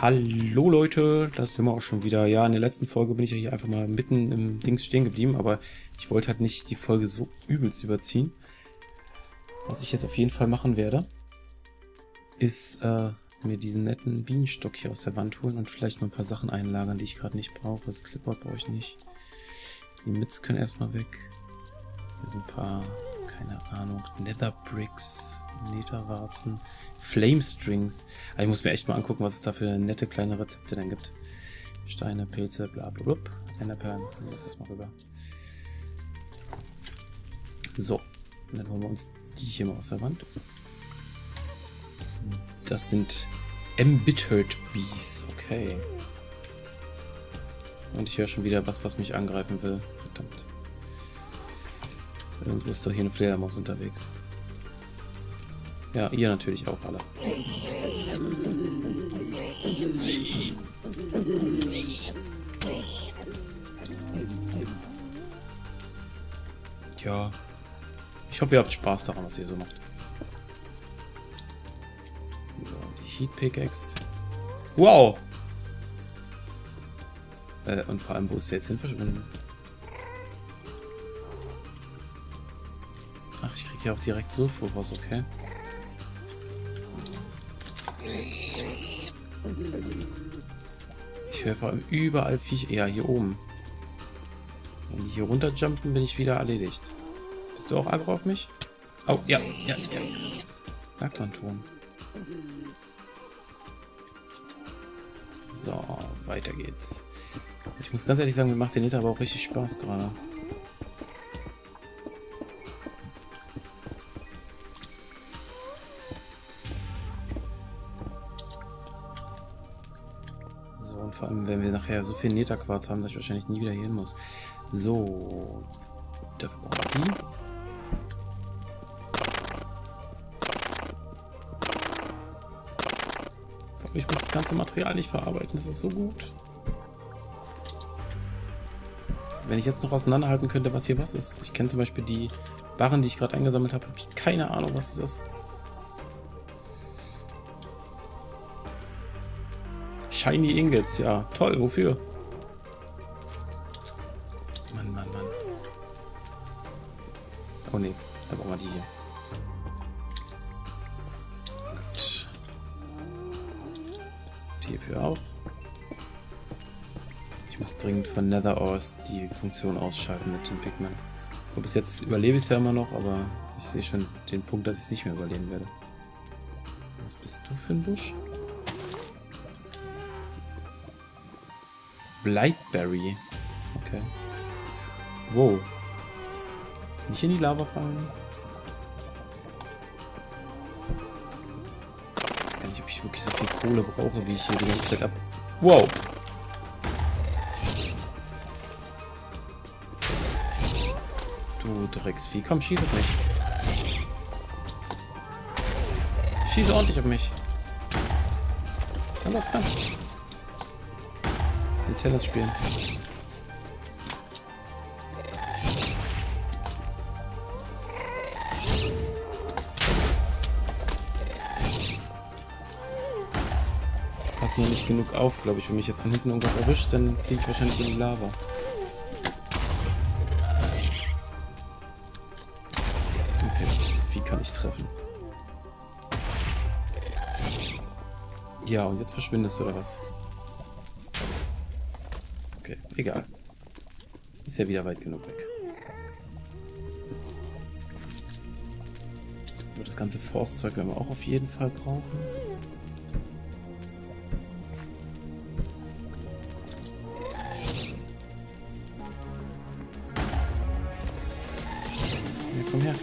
Hallo Leute, das sind wir auch schon wieder. Ja, in der letzten Folge bin ich ja hier einfach mal mitten im Dings stehen geblieben, aber ich wollte halt nicht die Folge so übelst überziehen. Was ich jetzt auf jeden Fall machen werde, ist äh, mir diesen netten Bienenstock hier aus der Wand holen und vielleicht mal ein paar Sachen einlagern, die ich gerade nicht brauche. Das Clipboard brauche ich nicht. Die Mits können erstmal weg. Hier sind ein paar, keine Ahnung, Nether Bricks, Netherwarzen, Flame Strings. Also ich muss mir echt mal angucken, was es da für nette kleine Rezepte denn gibt. Steine, Pilze, bla bla bla. Enderperlen, das erstmal rüber. So, dann holen wir uns die hier mal aus der Wand. Das sind Embittered Bees, okay. Und ich höre schon wieder was, was mich angreifen will. Verdammt. Irgendwo ist doch hier eine Fledermaus unterwegs. Ja, ihr natürlich auch alle. Tja. Ich hoffe, ihr habt Spaß daran, was ihr so macht. So, die Heat Pickaxe. Wow! Äh, und vor allem, wo ist der jetzt hin verschwunden? Ach, ich kriege ja auch direkt Sulfur raus, okay. Vor allem überall Viecher. Ja, hier oben. Wenn die hier runterjumpen, bin ich wieder erledigt. Bist du auch aggro auf mich? Oh, ja, ja, ja. Sag doch einen Ton. So, weiter geht's. Ich muss ganz ehrlich sagen, mir macht der Nether aber auch richtig Spaß gerade. Allem, wenn wir nachher so viel Netherquarz haben, dass ich wahrscheinlich nie wieder hier hin muss. So, dafür brauchen wir die. Ich muss das ganze Material nicht verarbeiten, das ist so gut. Wenn ich jetzt noch auseinanderhalten könnte, was hier was ist. Ich kenne zum Beispiel die Barren, die ich gerade eingesammelt habe, habe keine Ahnung, was es ist. Shiny Ingots, ja. Toll, wofür? Mann, Mann, Mann. Oh ne, da brauchen wir die hier. Gut. Hierfür auch. Ich muss dringend von Nether aus die Funktion ausschalten mit dem. Und bis jetzt überlebe ich es ja immer noch, aber ich sehe schon den Punkt, dass ich es nicht mehr überleben werde. Was bist du für ein Busch? Blightberry. Okay. Wow. Nicht in die Lava fallen. Ich weiß gar nicht, ob ich wirklich so viel Kohle brauche, wie ich hier die ganze Zeit ab... Wow. Du Drecksvieh. Komm, schieß auf mich. Schieß ordentlich auf mich. Kann das kann. Bisschen Tennis spielen. Pass nur nicht genug auf, glaube ich. Wenn mich jetzt von hinten irgendwas erwischt, dann fliege ich wahrscheinlich in die Lava. Okay, das Vieh kann ich treffen. Ja, und jetzt verschwindest du oder was? Egal. Ist ja wieder weit genug weg. So, das ganze Forstzeug werden wir auch auf jeden Fall brauchen. Ja, komm her.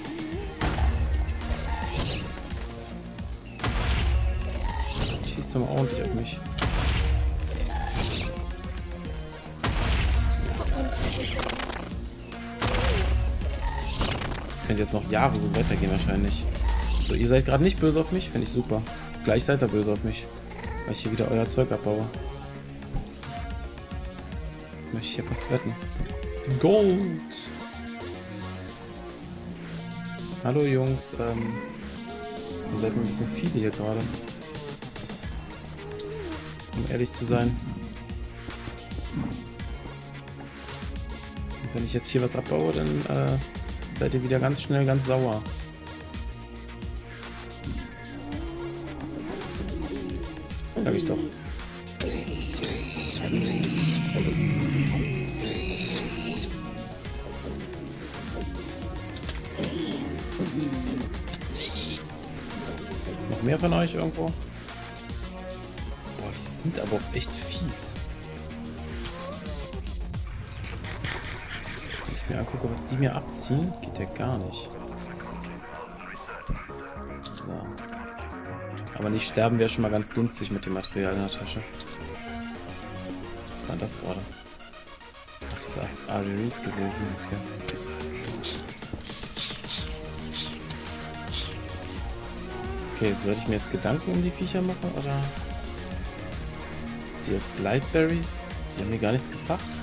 Schieß doch mal ordentlich auf mich. Könnte jetzt noch Jahre so weitergehen wahrscheinlich. So, ihr seid gerade nicht böse auf mich, finde ich super. Gleich seid ihr böse auf mich, weil ich hier wieder euer Zeug abbaue. Möchte ich hier fast wetten. Gold! Hallo Jungs, ähm, ihr seid ein bisschen viele hier gerade. Um ehrlich zu sein. Und wenn ich jetzt hier was abbaue, dann äh, seid ihr wieder ganz schnell ganz sauer. Sag ich doch. Noch mehr von euch irgendwo? Boah, die sind aber auch echt fies. Mir angucke, was die mir abziehen, geht ja gar nicht. So. Aber nicht sterben wäre schon mal ganz günstig mit dem Material in der Tasche. Was war das gerade? Ach, das ist Artery gewesen, okay. Okay, sollte ich mir jetzt Gedanken um die Viecher machen, oder? Die Blightberries, die haben mir gar nichts gebracht.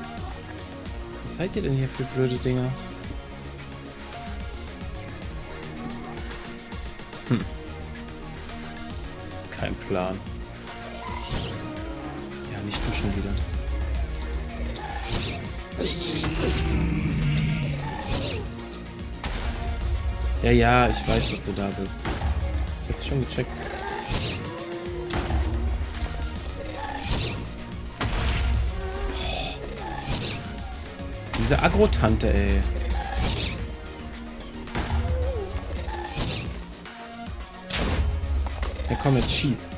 Was seid ihr denn hier für blöde Dinger? Hm. Kein Plan. Ja, nicht du schon wieder. Ja, ja, ich weiß, dass du da bist. Ich hab's schon gecheckt. Diese Agro-Tante, ey. Ja komm, jetzt schieß.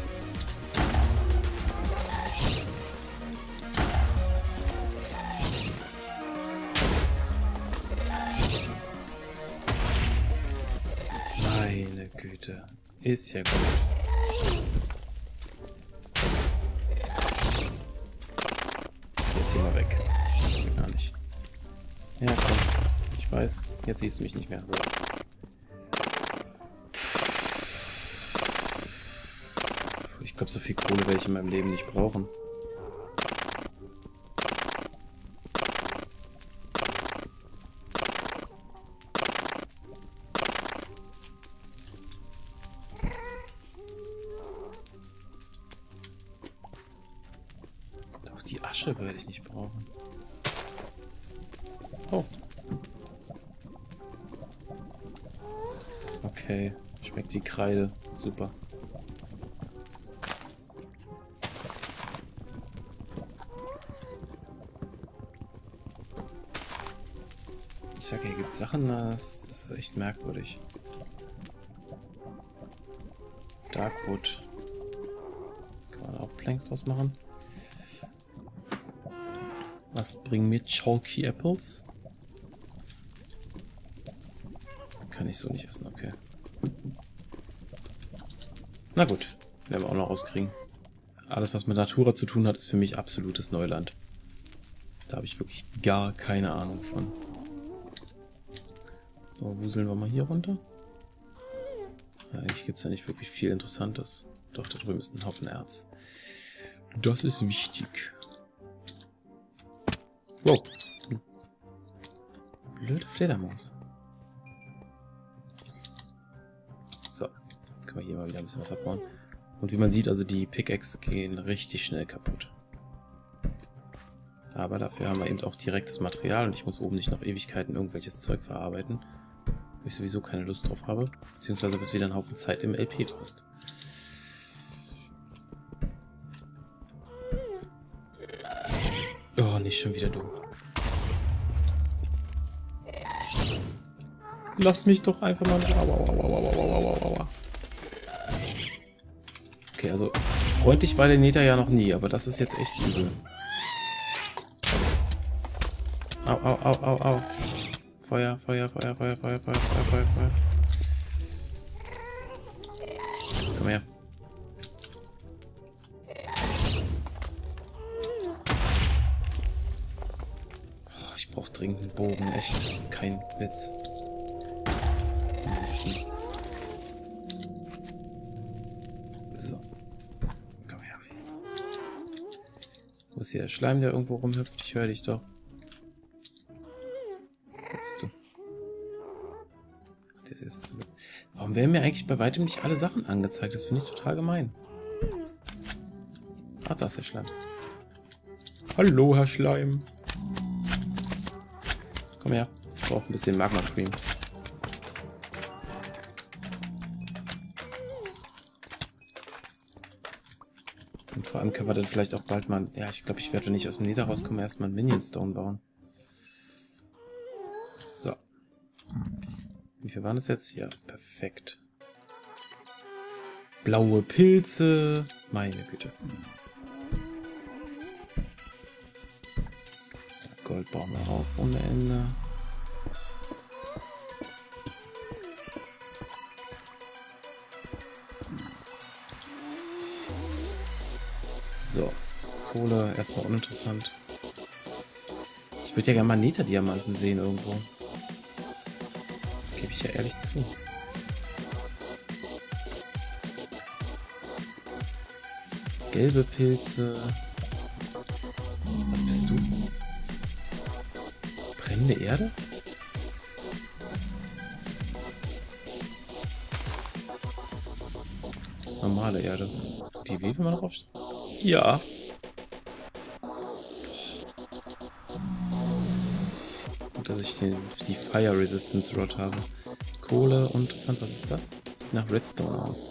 Meine Güte. Ist ja gut. Jetzt siehst du mich nicht mehr. So. Ich glaube, so viel Kohle werde ich in meinem Leben nicht brauchen. Doch die Asche werde ich nicht brauchen. Kreide. Super. Ich sag, hier gibt Sachen, das ist echt merkwürdig. Darkwood. Kann man auch Planks draus machen. Was bringen mir Chalky Apples? Kann ich so nicht essen, okay. Na gut, werden wir auch noch rauskriegen. Alles, was mit Natura zu tun hat, ist für mich absolutes Neuland. Da habe ich wirklich gar keine Ahnung von. So, wuseln wir mal hier runter. Eigentlich gibt es ja nicht wirklich viel Interessantes. Doch, da drüben ist ein Haufen Erz. Das ist wichtig. Wow. Blöde Fledermaus. Können wir hier mal wieder ein bisschen was abbauen. Und wie man sieht, also die Pickaxe gehen richtig schnell kaputt. Aber dafür haben wir eben auch direkt das Material und ich muss oben nicht noch Ewigkeiten irgendwelches Zeug verarbeiten, wo ich sowieso keine Lust drauf habe, beziehungsweise was wieder einen Haufen Zeit im LP frisst. Oh, nicht schon wieder du. Lass mich doch einfach mal... Okay, also freundlich war der Neta ja noch nie, aber das ist jetzt echt übel. Au, au, au, au, au. Feuer, Feuer, Feuer, Feuer, Feuer, Feuer, Feuer, Feuer, Feuer. Komm her. Oh, ich brauche dringend einen Bogen, echt. Kein Witz. So. Komm her. Wo ist hier der Schleim, der irgendwo rumhüpft? Ich höre dich doch. Wo bist du? Ach, der ist jetzt. Warum werden mir eigentlich bei weitem nicht alle Sachen angezeigt? Das finde ich total gemein. Ah, da ist der Schleim. Hallo, Herr Schleim. Komm her. Ich brauche ein bisschen Magma Cream. Vor allem können wir dann vielleicht auch bald mal... Ja, ich glaube, ich werde, wenn ich aus dem Nether rauskomme, erstmal einen Minion Stone bauen. So. Wie viel waren das jetzt? Ja, perfekt. Blaue Pilze. Meine Güte. Gold bauen wir auf ohne Ende. So, Kohle erstmal uninteressant. Ich würde ja gerne mal Nether-Diamanten sehen irgendwo. Gebe ich ja ehrlich zu. Gelbe Pilze. Was bist du? Brennende Erde? Normale Erde. Die Weh, wenn man drauf? Ja. Gut, dass ich den, die Fire Resistance Rod habe. Kohle, interessant, was ist das? Das sieht nach Redstone aus.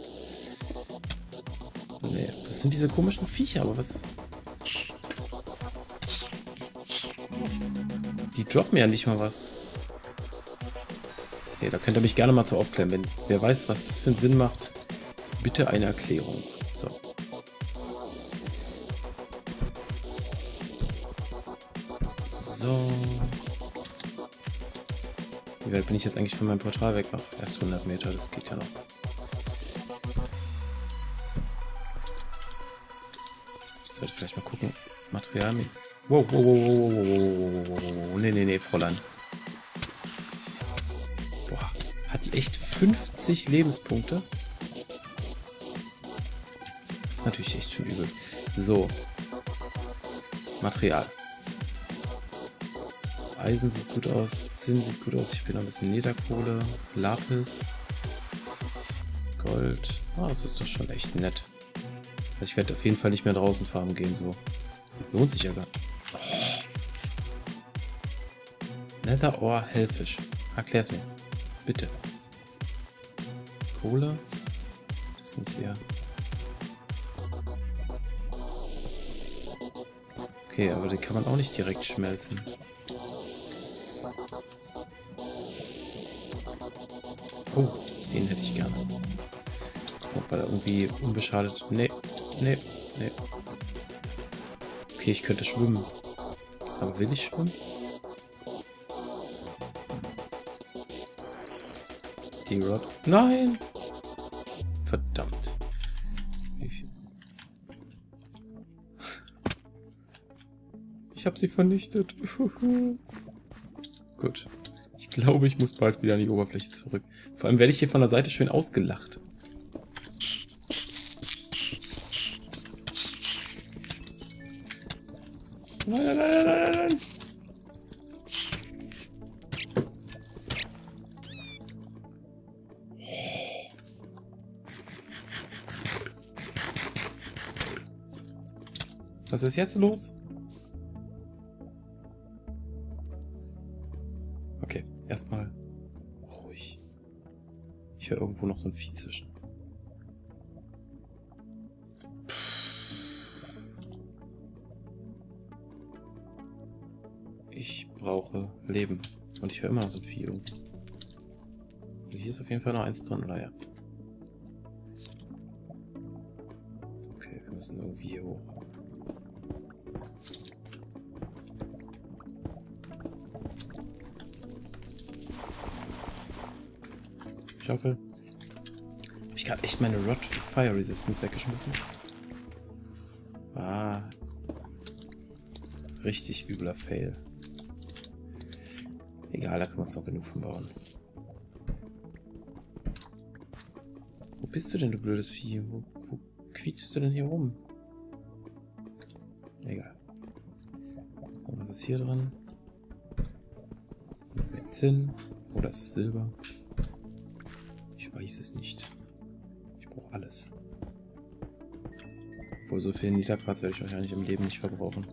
Nee, das sind diese komischen Viecher, aber was... Die droppen ja nicht mal was. Okay, da könnt ihr mich gerne mal zu aufklären. Wenn wer weiß, was das für einen Sinn macht, bitte eine Erklärung. Weit bin ich jetzt eigentlich von meinem Portal weg? Ach, erst 100 Meter, das geht ja noch. Ich sollte vielleicht mal gucken. Material. Wow, wow, wow, wow, wow, wow, wow, wow, wow. Nee, nee, nee, Fräulein. Boah, hat die echt 50 Lebenspunkte? Das ist natürlich echt schon übel. So. Material. Eisen sieht gut aus, Zinn sieht gut aus, ich will noch ein bisschen Netherkohle, Lapis, Gold. Ah, das ist doch schon echt nett. Also ich werde auf jeden Fall nicht mehr draußen farmen gehen, so. Lohnt sich ja gar nicht. Nether Ore Hellfisch. Erklär's mir. Bitte. Kohle. Das sind hier. Okay, aber die kann man auch nicht direkt schmelzen. Den hätte ich gerne. Weil er irgendwie unbeschadet. Nee, nee, nee. Okay, ich könnte schwimmen. Aber will ich schwimmen? Die Rod. Nein! Verdammt. Wie viel? Ich habe sie vernichtet. Gut. Ich glaube, ich muss bald wieder an die Oberfläche zurück. Vor allem werde ich hier von der Seite schön ausgelacht. Nein, nein, nein, nein, nein. Was ist jetzt los? Fall noch eins drin, oder ja? Okay, wir müssen irgendwie hier hoch. Schaufel. Habe ich gerade echt meine Rod Fire Resistance weggeschmissen? Ah. Richtig übler Fail. Egal, da können wir uns noch genug von bauen. Bist du denn, du blödes Vieh? Wo, wo quietschst du denn hier rum? Egal. So, was ist hier drin? Zinn. Oder ist es Silber? Ich weiß es nicht. Ich brauche alles. Obwohl, so viel Niederquarz werde ich wahrscheinlich im Leben nicht verbrauchen.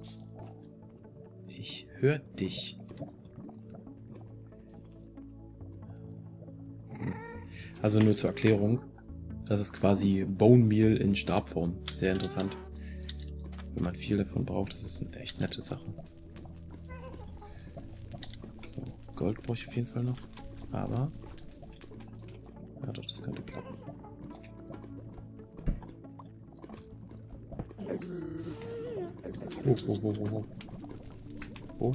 Ich höre dich. Also nur zur Erklärung. Das ist quasi Bone Meal in Stabform. Sehr interessant. Wenn man viel davon braucht, das ist eine echt nette Sache. So, Gold brauche ich auf jeden Fall noch. Aber... Ja doch, das könnte klappen. Oh, oh, oh, oh, oh. Oh.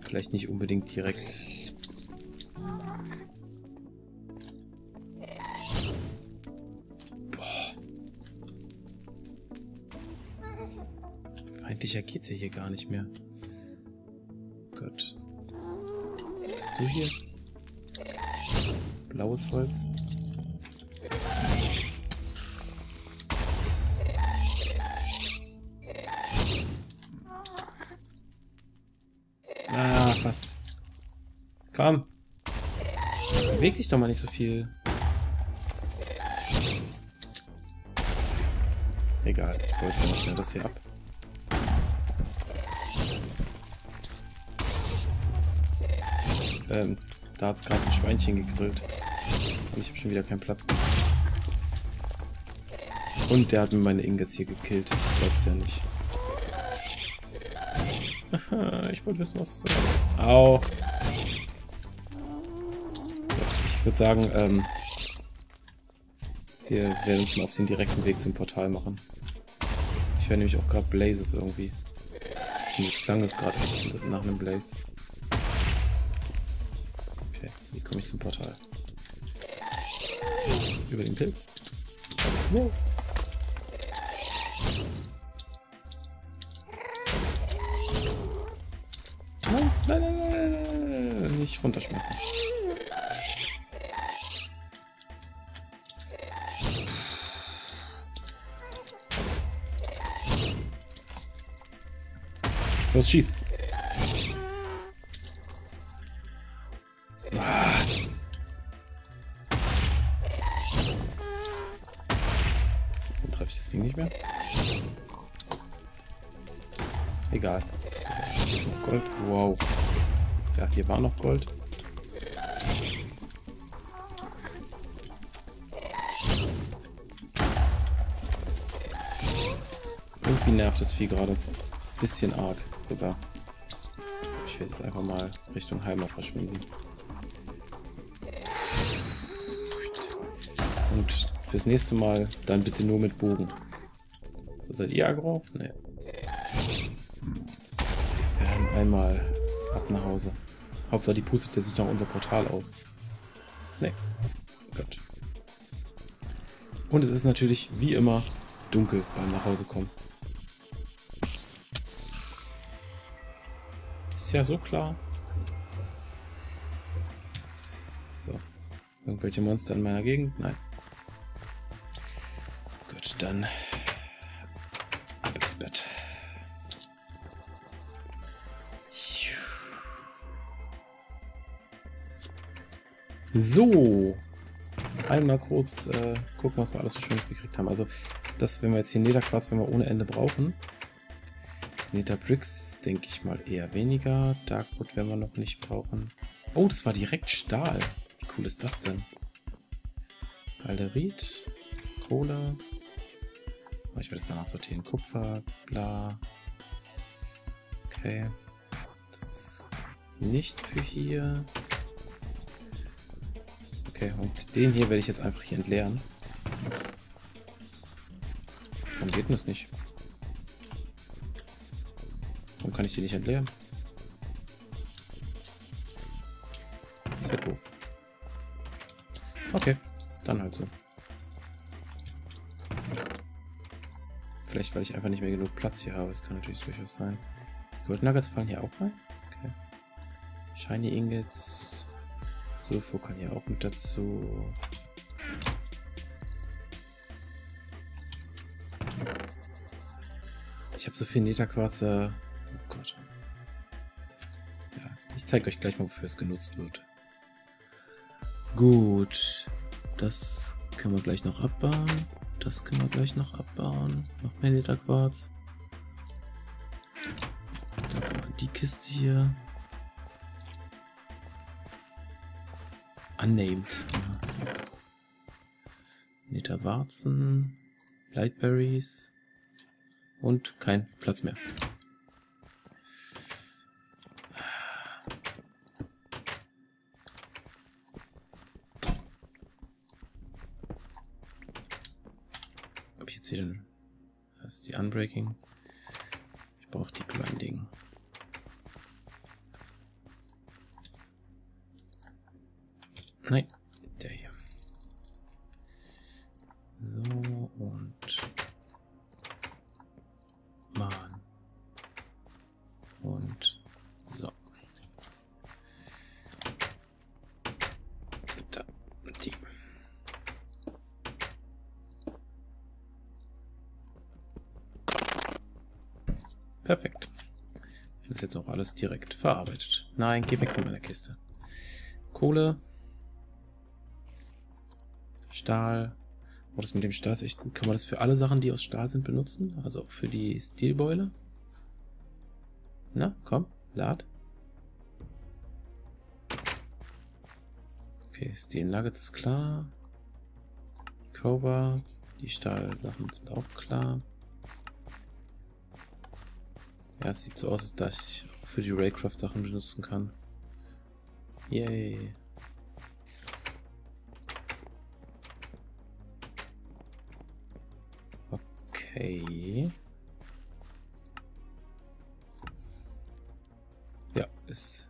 Vielleicht nicht unbedingt direkt Feindlicher geht's ja hier gar nicht mehr. Gott. Was bist du hier? Blaues Holz. Ah, fast. Komm. Beweg dich doch mal nicht so viel. Egal, ich wollte ja schnell das hier ab. Ähm, da hat es gerade ein Schweinchen gegrillt. Und ich habe schon wieder keinen Platz mehr. Und der hat mir meine Inges hier gekillt. Ich glaub's ja nicht. Aha, ich wollte wissen, was das ist. Au. Ich würde sagen, ähm, wir werden uns mal auf den direkten Weg zum Portal machen. Ich höre nämlich auch gerade Blazes irgendwie. Zumindest klang es gerade nach einem Blaze. Komme ich zum Portal. Über den Pilz. Wow. Nein, nein, nein, nein, nein, nicht runterschmeißen. Los, schieß. War noch Gold. Irgendwie nervt das Vieh gerade. Bisschen arg sogar. Ich werde jetzt einfach mal Richtung Heimat verschwinden. Und fürs nächste Mal dann bitte nur mit Bogen. So, seid ihr aggro? Ne. Einmal ab nach Hause. Hauptsache die pustet sich noch unser Portal aus. Nee. Gott. Und es ist natürlich wie immer dunkel beim Nachhausekommen. Ist ja so klar. So. Irgendwelche Monster in meiner Gegend? Nein. Gut, dann So. Einmal kurz äh, gucken, was wir alles so Schönes gekriegt haben. Also, das, wenn wir jetzt hier Netherquarz, wenn wir ohne Ende brauchen. Netherbricks, denke ich mal, eher weniger. Darkwood werden wir noch nicht brauchen. Oh, das war direkt Stahl. Wie cool ist das denn? Alderit, Kohle. Oh, ich werde es danach sortieren. Kupfer, bla. Okay. Das ist nicht für hier. Okay, und den hier werde ich jetzt einfach hier entleeren. Warum geht das nicht? Warum kann ich die nicht entleeren? Ist doof. Okay, dann halt so. Vielleicht, weil ich einfach nicht mehr genug Platz hier habe. Das kann natürlich durchaus sein. Gold Nuggets fallen hier auch rein? Okay. Shiny Ingots. Sulfur kann hier auch mit dazu. Ich habe so viel Netherquarz. Oh Gott. Ja, ich zeige euch gleich mal, wofür es genutzt wird. Gut. Das können wir gleich noch abbauen. Das können wir gleich noch abbauen. Noch mehr Lederquarz. Dann die Kiste hier. Unnamed. Ja. Netherwarzen. Lightberries. Und kein Platz mehr. Hab ich jetzt hier den... Das ist die Unbreaking. Ich brauche die Grinding. Nein, der hier. So und Mann. Und so. Da, die. Perfekt. Das ist jetzt auch alles direkt verarbeitet. Nein, geh weg von meiner Kiste. Kohle. Stahl. Oh, das mit dem Stahl ist echt gut. Kann man das für alle Sachen, die aus Stahl sind, benutzen? Also auch für die Steelbeule? Na, komm, lad. Okay, Steel Nuggets ist klar. Crowbar. Die Stahlsachen sind auch klar. Ja, es sieht so aus, als dass ich für die Raycraft Sachen benutzen kann. Yay. Okay. Ja, ist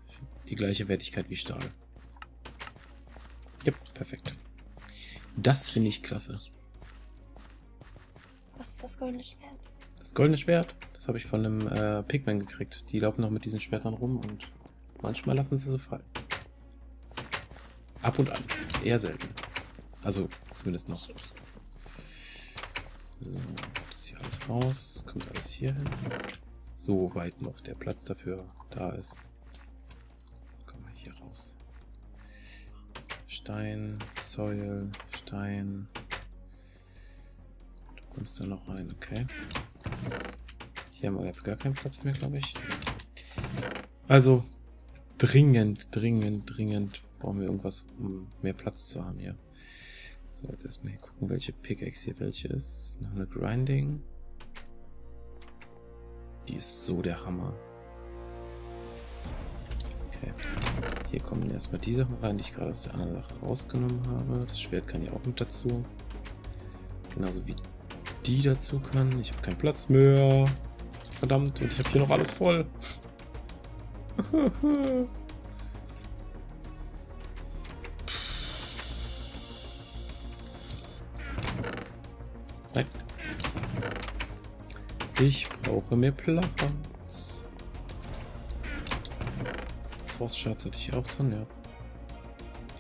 die gleiche Wertigkeit wie Stahl. Ja, perfekt. Das finde ich klasse. Was ist das goldene Schwert? Das goldene Schwert, das habe ich von einem äh, Pigman gekriegt. Die laufen noch mit diesen Schwertern rum und manchmal lassen sie sie fallen. Ab und an. Eher selten. Also, zumindest noch. So, das hier alles raus. Kommt alles hier hin. So weit noch der Platz dafür da ist. Kommen wir hier raus. Stein, Soil, Stein. Du kommst da noch rein, okay. Hier haben wir jetzt gar keinen Platz mehr, glaube ich. Also, dringend, dringend, dringend brauchen wir irgendwas, um mehr Platz zu haben hier. So, jetzt erstmal hier gucken, welche Pickaxe hier welche ist. Noch eine Grinding. Die ist so der Hammer. Okay. Hier kommen erstmal die Sachen rein, die ich gerade aus der anderen Sache rausgenommen habe. Das Schwert kann hier auch mit dazu. Genauso wie die dazu kann. Ich habe keinen Platz mehr. Verdammt, und ich habe hier noch alles voll. Nein. Ich brauche mehr Platz. Forstschatz hatte ich auch drin, ja.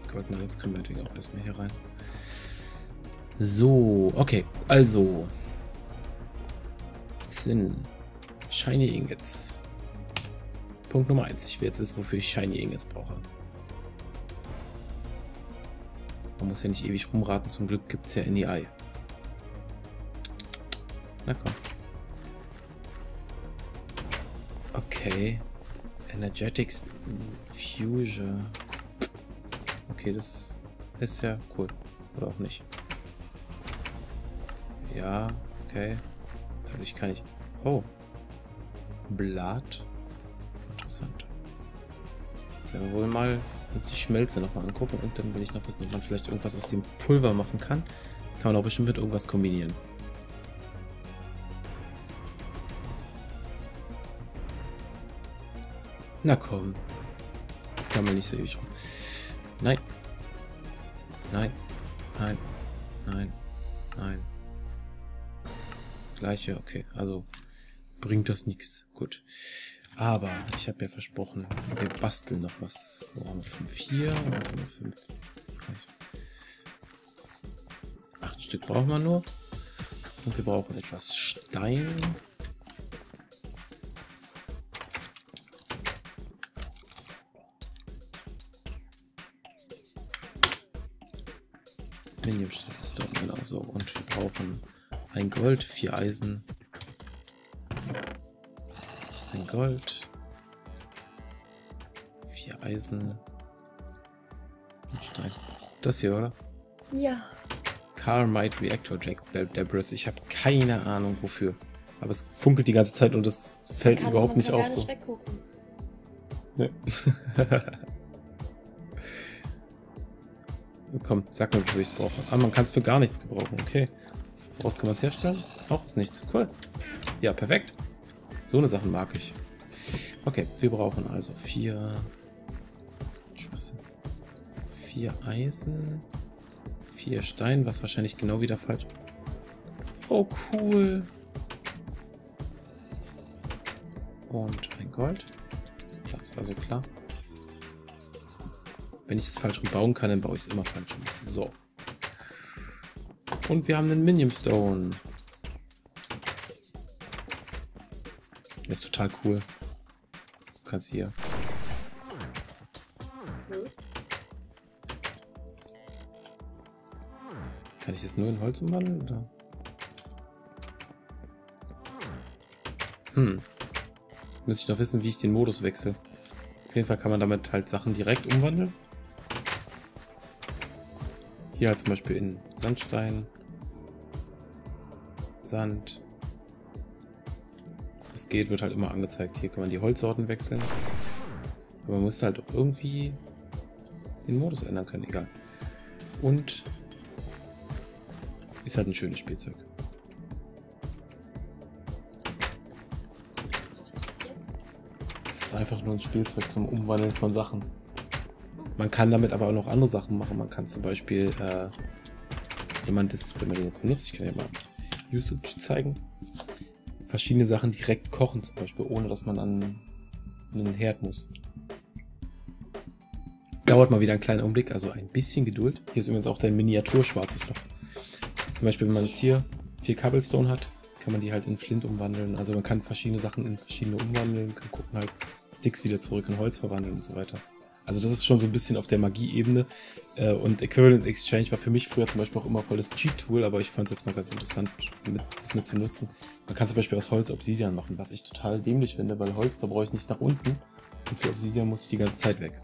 Die Goldene jetzt können wir auch erstmal hier rein. So, okay, also. Sinn. Shiny Ingots. Punkt Nummer 1. Ich will jetzt wissen, wofür ich Shiny Ingots brauche. Man muss ja nicht ewig rumraten. Zum Glück gibt es ja NEI. Na komm. Okay. Energetics Fusion. Okay, das ist ja cool. Oder auch nicht. Ja, okay. Dadurch kann ich... Oh. Blatt. Interessant. Das werden wir wohl mal uns die Schmelze nochmal angucken und dann will ich noch wissen, ob man vielleicht irgendwas aus dem Pulver machen kann. Kann man auch bestimmt mit irgendwas kombinieren. Na komm. Kann man nicht so ewig rum. Nein. Nein. Gleiche, okay. Also bringt das nichts. Gut. Aber ich habe ja versprochen, wir basteln noch was. So haben wir 5 hier und haben wir 5. Acht Stück brauchen wir nur. Und wir brauchen etwas Stein. Medium Stone, genau so. Und wir brauchen ein Gold, vier Eisen. Ein Gold. Vier Eisen. Und Stein. Das hier, oder? Ja. Carmite Reactor Debris. Ich habe keine Ahnung wofür. Aber es funkelt die ganze Zeit und es fällt Kann überhaupt nicht gar auf. nicht So. weggucken. Nee. Komm, sag mir, wofür ich es brauche. Ah, man kann es für gar nichts gebrauchen. Okay. Woraus kann man es herstellen? Auch ist nichts. Cool. Ja, perfekt. So eine Sachen mag ich. Okay, wir brauchen also vier... Schwachsinn. Vier Eisen. Vier Stein, was wahrscheinlich genau wieder falsch... Oh, cool. Und ein Gold. Das war so klar. Wenn ich es falsch rum bauen kann, dann baue ich es immer falsch rum. So. Und wir haben einen Minium Stone. Das ist total cool. Du kannst hier. Kann ich das nur in Holz umwandeln, oder? Hm. Müsste ich noch wissen, wie ich den Modus wechsle. Auf jeden Fall kann man damit halt Sachen direkt umwandeln. Hier halt zum Beispiel in Sandstein. Sand. Das geht, wird halt immer angezeigt. Hier kann man die Holzsorten wechseln. Aber man muss halt auch irgendwie den Modus ändern können. Egal. Und ist halt ein schönes Spielzeug. Es ist einfach nur ein Spielzeug zum Umwandeln von Sachen. Man kann damit aber auch noch andere Sachen machen. Man kann zum Beispiel, äh, wenn man das, wenn man den jetzt benutzt, ich kann ja mal Usage zeigen, verschiedene Sachen direkt kochen, zum Beispiel, ohne dass man an einen Herd muss. Dauert mal wieder einen kleinen Augenblick, also ein bisschen Geduld. Hier ist übrigens auch dein Miniatur-schwarzes Loch. Zum Beispiel, wenn man jetzt hier vier Cobblestone hat, kann man die halt in Flint umwandeln. Also man kann verschiedene Sachen in verschiedene umwandeln, kann gucken halt Sticks wieder zurück in Holz verwandeln und so weiter. Also das ist schon so ein bisschen auf der Magie-Ebene. Äh, Und Equivalent Exchange war für mich früher zum Beispiel auch immer voll das Cheat-Tool, aber ich fand es jetzt mal ganz interessant, mit, das mit zu nutzen. Man kann zum Beispiel aus Holz Obsidian machen, was ich total dämlich finde, weil Holz, da brauche ich nicht nach unten. Und für Obsidian muss ich die ganze Zeit weg.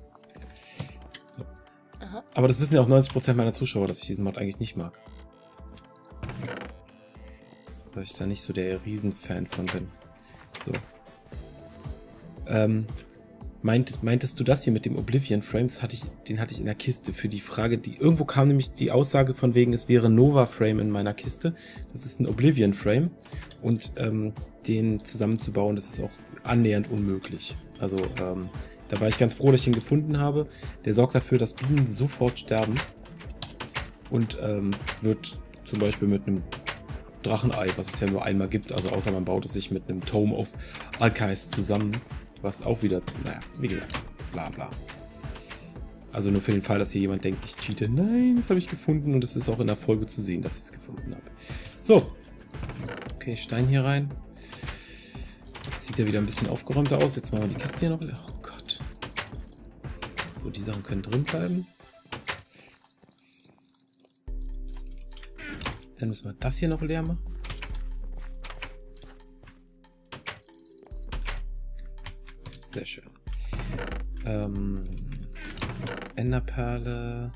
Aha. Aber das wissen ja auch 90% meiner Zuschauer, dass ich diesen Mod eigentlich nicht mag. Dass ich da nicht so der Riesenfan von bin. So. Ähm, meint, meintest du das hier mit dem Oblivion Frame? Das hatte ich, den hatte ich in der Kiste für die Frage, die irgendwo kam nämlich die Aussage von wegen, es wäre Nova Frame in meiner Kiste. Das ist ein Oblivion Frame und ähm, den zusammenzubauen, das ist auch annähernd unmöglich. Also ähm, da war ich ganz froh, dass ich ihn gefunden habe. Der sorgt dafür, dass Bienen sofort sterben und ähm, wird zum Beispiel mit einem Drachenei, was es ja nur einmal gibt, also außer man baut es sich mit einem Tome of Alkais zusammen, was auch wieder, naja, wie gesagt, bla bla. Also nur für den Fall, dass hier jemand denkt, ich cheate. Nein, das habe ich gefunden und es ist auch in der Folge zu sehen, dass ich es gefunden habe. So. Okay, Stein hier rein. Sieht ja wieder ein bisschen aufgeräumter aus. Jetzt machen wir die Kiste hier noch. Oh Gott. So, die Sachen können drin bleiben. Dann müssen wir das hier noch leer machen. Sehr schön. Ähm, Enderperle.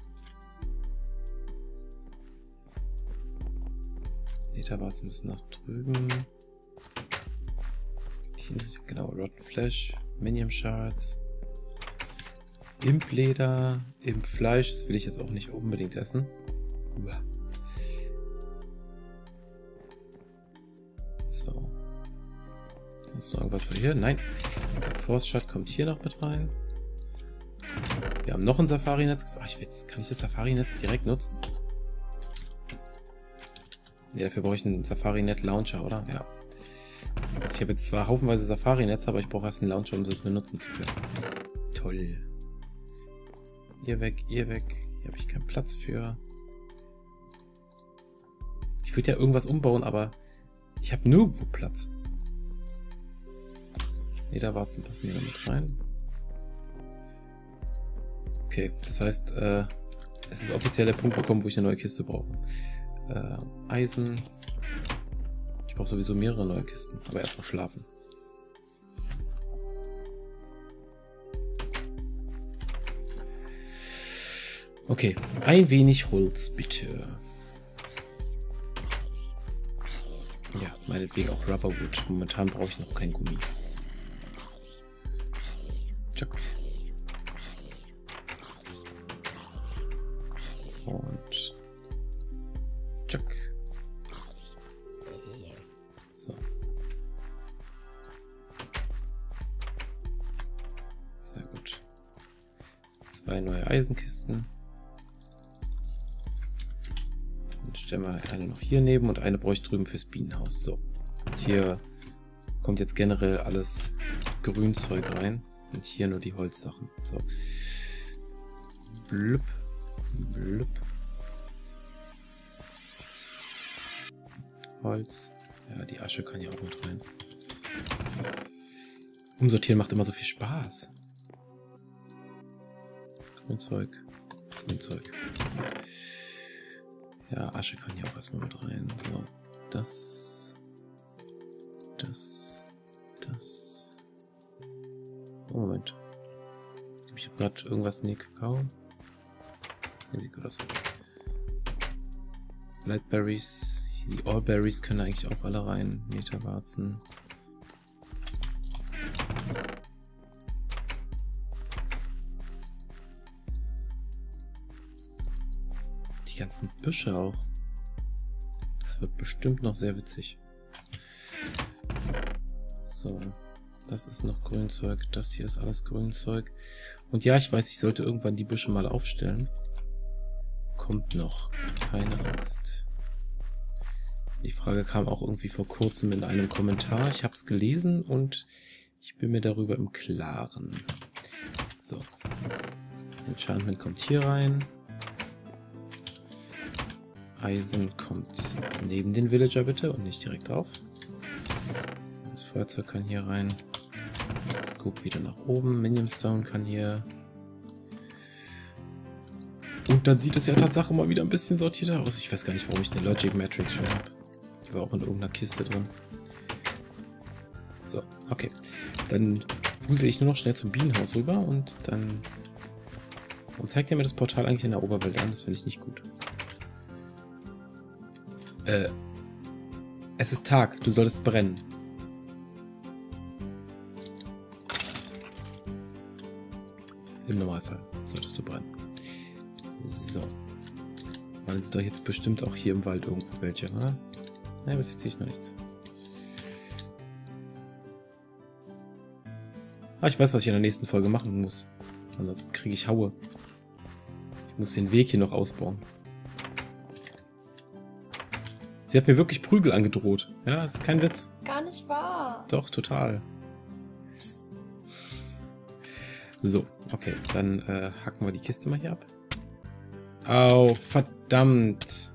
Etherwarts müssen nach drüben. Genau, Rotten Flash, Minium Shards. Impleder, Impfleisch, das will ich jetzt auch nicht unbedingt essen. Uah. Sonst noch irgendwas von hier? Nein. Force kommt hier noch mit rein. Wir haben noch ein Safari-Netz. Ach, ich kann ich das Safari-Netz direkt nutzen? Ne, dafür brauche ich einen Safari-Net-Launcher, oder? Ja. Also ich habe jetzt zwar haufenweise Safari-Netz, aber ich brauche erst einen Launcher, um das benutzen zu können. Toll. Ihr weg, ihr weg. Hier habe ich keinen Platz für. Ich würde ja irgendwas umbauen, aber ich habe nirgendwo Platz. Lederwarzen passen hier mit rein. Okay, das heißt, äh, es ist offiziell der Punkt gekommen, wo ich eine neue Kiste brauche. Äh, Eisen. Ich brauche sowieso mehrere neue Kisten, aber erstmal schlafen. Okay, ein wenig Holz, bitte. Ja, meinetwegen auch Rubberwood. Momentan brauche ich noch kein Gummi. Eisenkisten. stellen wir eine noch hier neben und eine brauche ich drüben fürs Bienenhaus. So. Und hier kommt jetzt generell alles Grünzeug rein. Und hier nur die Holzsachen. So. Blub. Blub. Holz. Ja, die Asche kann hier auch mit rein. Umsortieren macht immer so viel Spaß. Grünzeug. Grünzeug. Ja, Asche kann hier auch erstmal mit rein. So, das, das, das. Oh, Moment. Ich habe gerade irgendwas in die Kakao. Hier sieht gut aus. Lightberries. Die Allberries können eigentlich auch alle rein. Meterwarzen. Büsche auch. Das wird bestimmt noch sehr witzig. So, das ist noch Grünzeug, das hier ist alles Grünzeug. Und ja, ich weiß, ich sollte irgendwann die Büsche mal aufstellen. Kommt noch, keine Angst. Die Frage kam auch irgendwie vor kurzem in einem Kommentar. Ich habe es gelesen und ich bin mir darüber im Klaren. So. Enchantment kommt hier rein. Eisen kommt neben den Villager bitte und nicht direkt drauf. So, das Feuerzeug kann hier rein. Scoop wieder nach oben. Minion Stone kann hier. Und dann sieht es ja tatsächlich mal wieder ein bisschen sortierter aus. Ich weiß gar nicht, warum ich eine Logic Matrix schon habe. Die war auch in irgendeiner Kiste drin. So, okay. Dann wusel ich nur noch schnell zum Bienenhaus rüber und dann... Warum zeigt er mir das Portal eigentlich in der Oberwelt an? Das finde ich nicht gut. Äh, es ist Tag, du solltest brennen. Im Normalfall solltest du brennen. So. Man sind doch jetzt bestimmt auch hier im Wald irgendwo welche, oder? Ne, bis jetzt sehe ich noch nichts. Ah, ich weiß, was ich in der nächsten Folge machen muss. Ansonsten kriege ich Haue. Ich muss den Weg hier noch ausbauen. Sie hat mir wirklich Prügel angedroht. Ja, das ist kein Witz. Gar nicht wahr. Doch, total. Psst. So, okay. Dann äh, hacken wir die Kiste mal hier ab. Au, verdammt.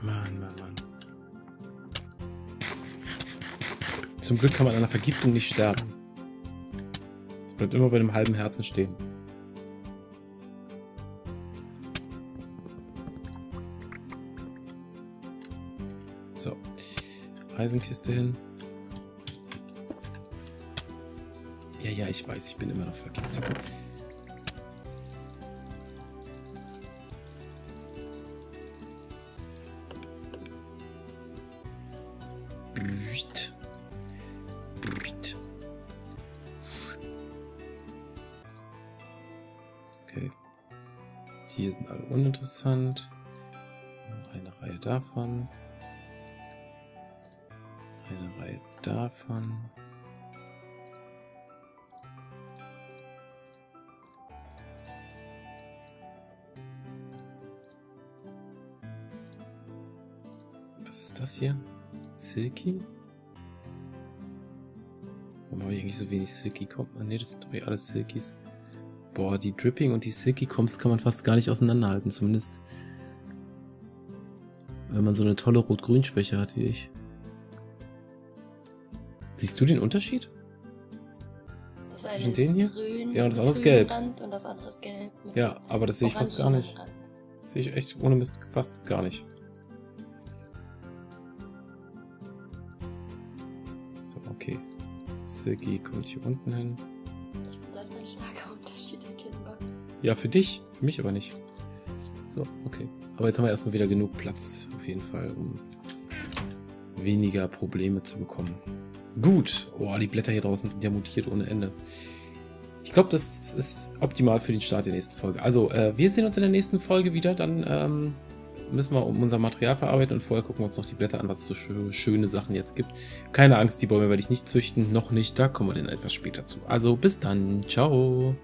Mann, Mann, Mann. Zum Glück kann man an einer Vergiftung nicht sterben. Bleibt immer bei dem halben Herzen stehen. So. Eisenkiste hin. Ja, ja, ich weiß, ich bin immer noch vergiftet. Uninteressant. Eine Reihe davon. Eine Reihe davon. Was ist das hier? Silky? Warum habe ich eigentlich so wenig Silky? Kommt man? Ne, das sind doch hier alles Silkies. Boah, die Dripping und die Silky Comps kann man fast gar nicht auseinanderhalten, zumindest. Wenn man so eine tolle Rot-Grün-Schwäche hat wie ich. Siehst du den Unterschied? Das eine Zwischen ist denen hier? grün, Ja, und das andere ist gelb. Rand und das andere ist gelb. Ja, aber das sehe ich fast gar nicht. Rand. Das sehe ich echt ohne Mist fast gar nicht. So, okay. Silgi kommt hier unten hin. Ja, für dich, für mich aber nicht. So, okay. Aber jetzt haben wir erstmal wieder genug Platz, auf jeden Fall, um weniger Probleme zu bekommen. Gut. Oh, die Blätter hier draußen sind ja mutiert ohne Ende. Ich glaube, das ist optimal für den Start der nächsten Folge. Also, äh, wir sehen uns in der nächsten Folge wieder. Dann ähm, müssen wir um unser Material verarbeiten und vorher gucken wir uns noch die Blätter an, was es so schö schöne Sachen jetzt gibt. Keine Angst, die Bäume werde ich nicht züchten. Noch nicht. Da kommen wir dann etwas später zu. Also, bis dann. Ciao.